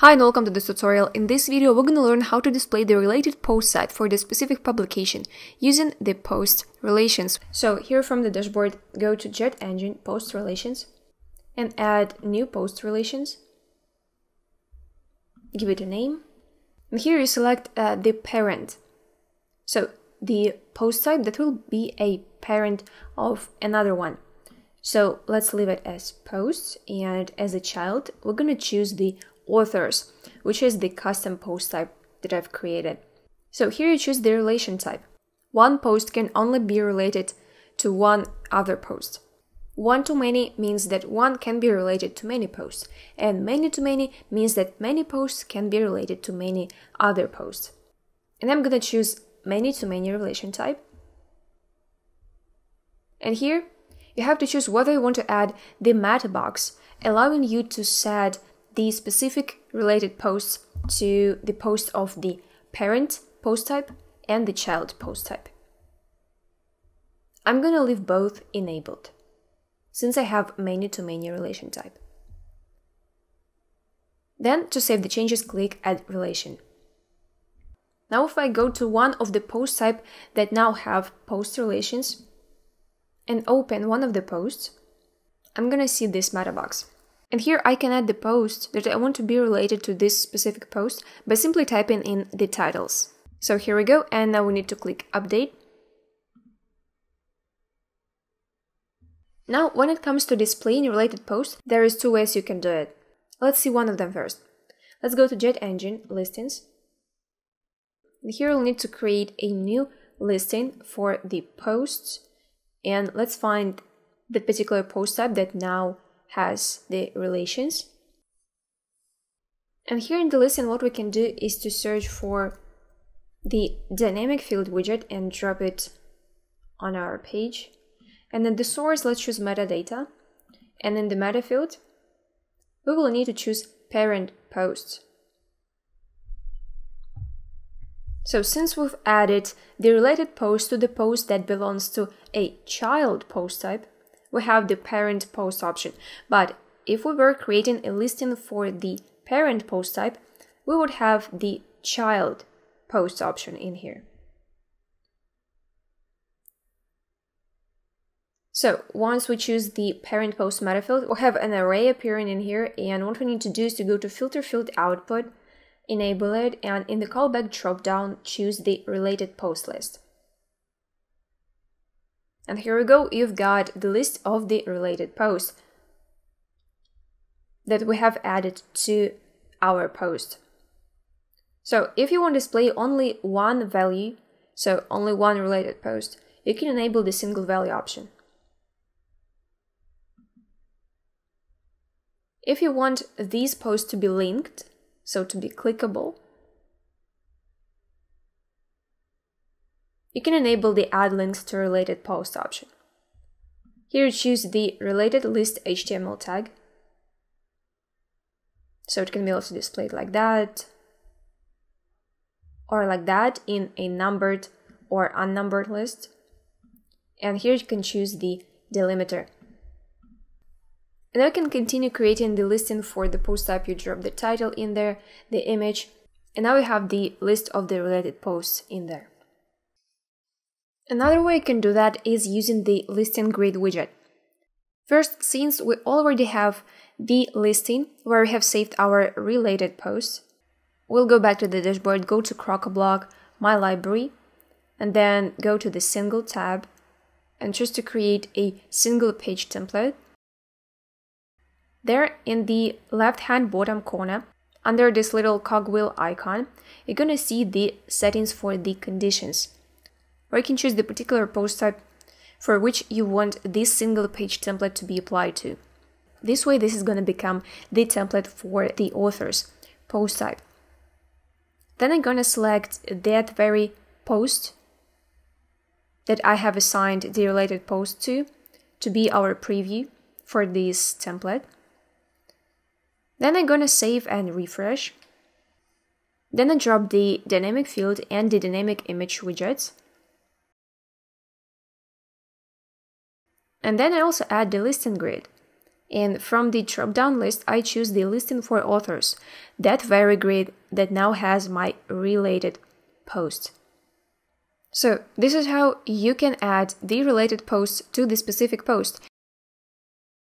Hi and welcome to this tutorial. In this video, we're going to learn how to display the related post site for the specific publication using the post relations. So here from the dashboard, go to Jet Engine Post Relations and add new post relations. Give it a name. And here you select uh, the parent. So the post type that will be a parent of another one. So let's leave it as posts and as a child, we're going to choose the authors, which is the custom post type that I've created. So here you choose the relation type. One post can only be related to one other post. One to many means that one can be related to many posts, and many to many means that many posts can be related to many other posts. And I'm gonna choose many to many relation type. And here you have to choose whether you want to add the meta box, allowing you to set the specific related posts to the post of the parent post type and the child post type. I'm gonna leave both enabled, since I have many-to-many relation type. Then, to save the changes, click Add Relation. Now if I go to one of the post type that now have post relations and open one of the posts, I'm gonna see this meta box. And here I can add the post that I want to be related to this specific post by simply typing in the titles. So here we go, and now we need to click Update. Now, when it comes to displaying related posts, there is two ways you can do it. Let's see one of them first. Let's go to Jet Engine Listings. And here we'll need to create a new listing for the posts. And let's find the particular post type that now has the relations. And here in the listing, what we can do is to search for the dynamic field widget and drop it on our page. And then the source, let's choose metadata. And in the meta field, we will need to choose parent post. So since we've added the related post to the post that belongs to a child post type, we have the parent post option. But if we were creating a listing for the parent post type, we would have the child post option in here. So once we choose the parent post meta field, we'll have an array appearing in here. And what we need to do is to go to filter field output, enable it, and in the callback dropdown, choose the related post list. And here we go, you've got the list of the related posts that we have added to our post. So if you want to display only one value, so only one related post, you can enable the single value option. If you want these posts to be linked, so to be clickable, you can enable the Add Links to Related Post option. Here choose the Related List HTML tag. So it can be also displayed like that, or like that in a numbered or unnumbered list. And here you can choose the delimiter. And I can continue creating the listing for the post type. You drop the title in there, the image, and now we have the list of the related posts in there. Another way you can do that is using the listing grid widget. First, since we already have the listing where we have saved our related posts, we'll go back to the dashboard, go to Crocoblock, My Library, and then go to the Single tab and choose to create a single page template. There in the left hand bottom corner, under this little cogwheel icon, you're gonna see the settings for the conditions or you can choose the particular post type for which you want this single page template to be applied to. This way, this is going to become the template for the author's post type. Then I'm going to select that very post that I have assigned the related post to to be our preview for this template. Then I'm going to save and refresh. Then I drop the dynamic field and the dynamic image widgets. And then I also add the listing grid. and from the drop-down list I choose the listing for authors, that very grid that now has my related post. So this is how you can add the related posts to the specific post